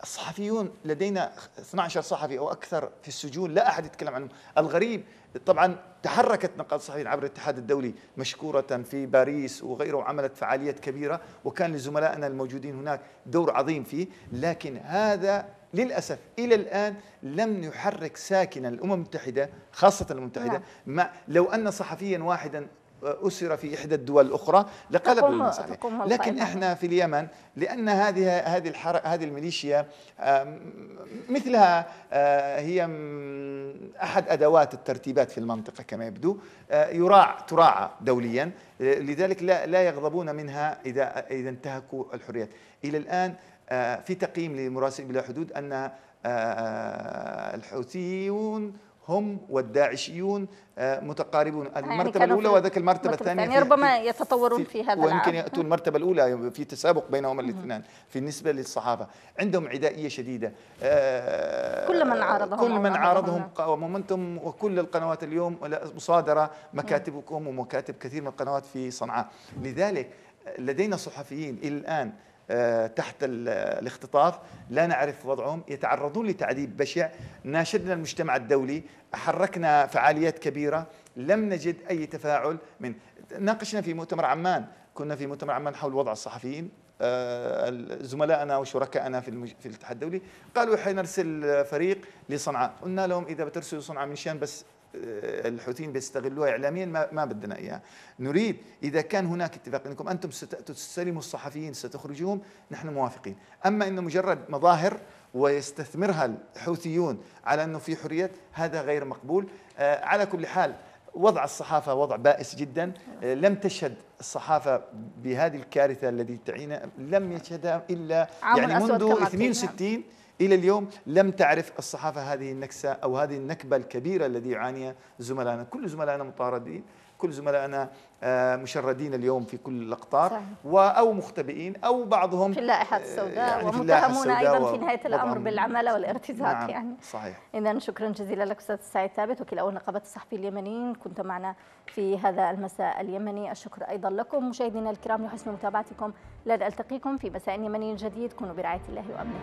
Speaker 2: الصحفيون لدينا 12 صحفي أو أكثر في السجون لا أحد يتكلم عنهم الغريب طبعا تحركت نقابه الصحفيين عبر الاتحاد الدولي مشكورة في باريس وغيره وعملت فعاليات كبيرة وكان لزملائنا الموجودين هناك دور عظيم فيه لكن هذا للأسف إلى الآن لم يحرك ساكنا الأمم المتحدة خاصة الأمم المتحدة نعم. لو أن صحفيا واحدا أسر في إحدى الدول الأخرى لقلب المصالح لكن إحنا في اليمن لأن هذه هذه هذه الميليشيا مثلها آه، هي أحد أدوات الترتيبات في المنطقة كما يبدو. آه، يراع تراعى دوليا. لذلك لا لا يغضبون منها إذا إذا انتهكوا الحريات. إلى الآن آه، في تقييم لمراسل بلا حدود أن الحوثيون هم والداعشيون آه، متقاربون. يعني المرتبة الأولى وذاك المرتبة الثانية
Speaker 1: يعني ربما يتطورون في, في هذا
Speaker 2: ويمكن يأتوا المرتبة الأولى في تسابق بينهما الاثنان في بالنسبة للصحافة. عندهم عدائية شديدة.
Speaker 1: آه، كل من عارضهم
Speaker 2: كل من عارضهم قاومهم أنتم وكل القنوات اليوم مصادرة مكاتبكم ومكاتب كثير من القنوات في صنعاء. لذلك لدينا صحفيين إلى الآن تحت الاختطاف. لا نعرف وضعهم يتعرضون لتعذيب بشع. ناشدنا المجتمع الدولي حركنا فعاليات كبيرة. لم نجد أي تفاعل من ناقشنا في مؤتمر عمان. كنا في مؤتمر عمان حول وضع الصحفيين. آه، زملائنا وشركائنا في في الاتحاد الدولي. قالوا حنرسل فريق لصنعاء. قلنا لهم إذا بترسلوا صنعاء من شان بس آه، الحوثيين بيستغلوها اعلاميا ما, ما بدنا إياها. نريد إذا كان هناك اتفاق إنكم أنتم ستستلموا الصحفيين ستخرجوهم نحن موافقين. أما إنه مجرد مظاهر ويستثمرها الحوثيون على إنه في حريات هذا غير مقبول. آه، على كل حال وضع الصحافة وضع بائس جدا. آه، لم تشهد الصحافة بهذه الكارثة التي تعينا لم يشهدها إلا يعني منذ 62 إلى اليوم لم تعرف الصحافة هذه النكسة أو هذه النكبة الكبيرة الذي يعانيها زملائنا. كل زملائنا مطاردين كل زملائنا آه، مشردين اليوم في كل الأقطار أو مختبئين أو بعضهم
Speaker 1: في اللائحة السوداء يعني ومتهمون أيضا في نهاية الأمر بالعمالة والارتزاق
Speaker 2: نعم
Speaker 1: يعني.
Speaker 2: صحيح.
Speaker 1: إذا شكرا جزيلا لك أستاذ سعيد ثابت وكيل أول نقابة الصحفيين اليمنيين. كنت معنا في هذا المساء اليمني. الشكر أيضا لكم. مشاهدينا الكرام لحسن متابعتكم. لن ألتقيكم في مساء يمني جديد. كونوا برعاية الله وأمنه.